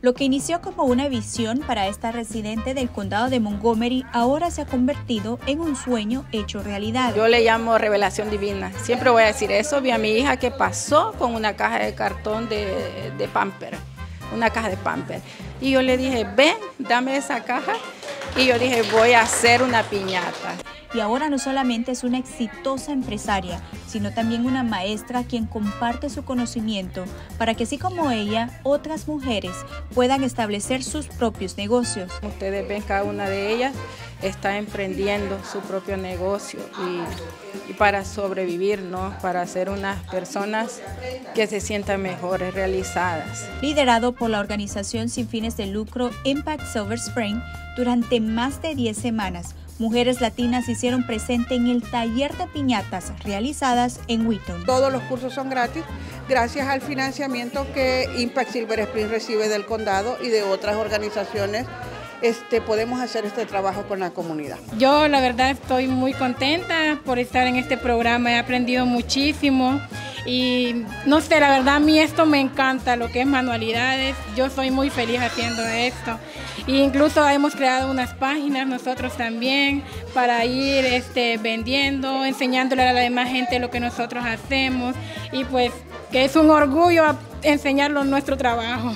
Lo que inició como una visión para esta residente del condado de Montgomery ahora se ha convertido en un sueño hecho realidad. Yo le llamo revelación divina. Siempre voy a decir eso. Vi a mi hija que pasó con una caja de cartón de, de pamper, una caja de pamper. Y yo le dije, ven, dame esa caja. Y yo dije, voy a hacer una piñata y ahora no solamente es una exitosa empresaria, sino también una maestra quien comparte su conocimiento para que así como ella, otras mujeres puedan establecer sus propios negocios. Ustedes ven cada una de ellas está emprendiendo su propio negocio y, para sobrevivir, ¿no? para ser unas personas que se sientan mejores, realizadas. Liderado por la organización sin fines de lucro Impact Silver Spring, durante más de 10 semanas, Mujeres latinas se hicieron presente en el taller de piñatas realizadas en Wheaton. Todos los cursos son gratis gracias al financiamiento que Impact Silver Spring recibe del condado y de otras organizaciones este, podemos hacer este trabajo con la comunidad. Yo la verdad estoy muy contenta por estar en este programa, he aprendido muchísimo y no sé, la verdad a mí esto me encanta, lo que es manualidades, yo soy muy feliz haciendo esto. E incluso hemos creado unas páginas nosotros también para ir este, vendiendo, enseñándole a la demás gente lo que nosotros hacemos y pues que es un orgullo enseñarlo nuestro trabajo.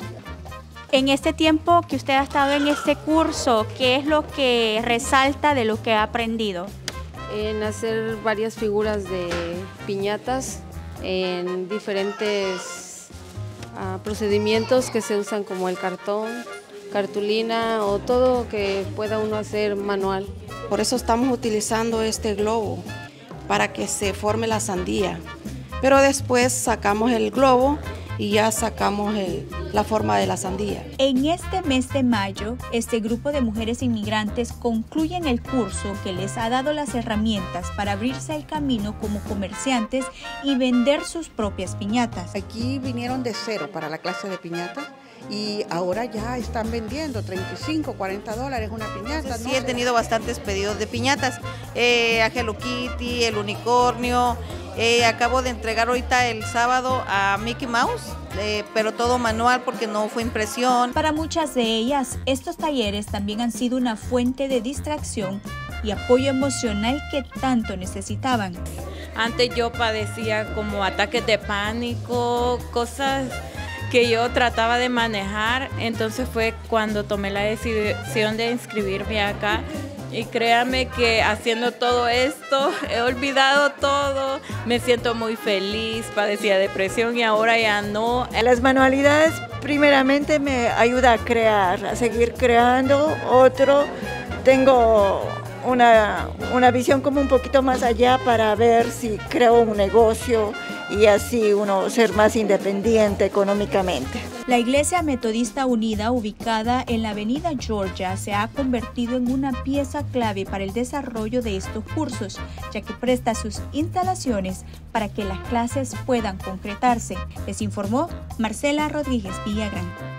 En este tiempo que usted ha estado en este curso, ¿qué es lo que resalta de lo que ha aprendido? En hacer varias figuras de piñatas en diferentes ah, procedimientos que se usan como el cartón, cartulina o todo que pueda uno hacer manual. Por eso estamos utilizando este globo para que se forme la sandía. Pero después sacamos el globo y ya sacamos la forma de la sandía. En este mes de mayo, este grupo de mujeres inmigrantes concluyen el curso que les ha dado las herramientas para abrirse el camino como comerciantes y vender sus propias piñatas. Aquí vinieron de cero para la clase de piñatas y ahora ya están vendiendo 35, 40 dólares una piñata. Sí, he tenido bastantes pedidos de piñatas, eh, a Hello Kitty, el unicornio, eh, acabo de entregar ahorita el sábado a Mickey Mouse, eh, pero todo manual porque no fue impresión. Para muchas de ellas, estos talleres también han sido una fuente de distracción y apoyo emocional que tanto necesitaban. Antes yo padecía como ataques de pánico, cosas que yo trataba de manejar, entonces fue cuando tomé la decisión de inscribirme acá y créame que haciendo todo esto he olvidado todo, me siento muy feliz, padecía depresión y ahora ya no. Las manualidades primeramente me ayuda a crear, a seguir creando otro. Tengo una, una visión como un poquito más allá para ver si creo un negocio y así uno ser más independiente económicamente. La Iglesia Metodista Unida, ubicada en la Avenida Georgia, se ha convertido en una pieza clave para el desarrollo de estos cursos, ya que presta sus instalaciones para que las clases puedan concretarse. Les informó Marcela Rodríguez Villagrán.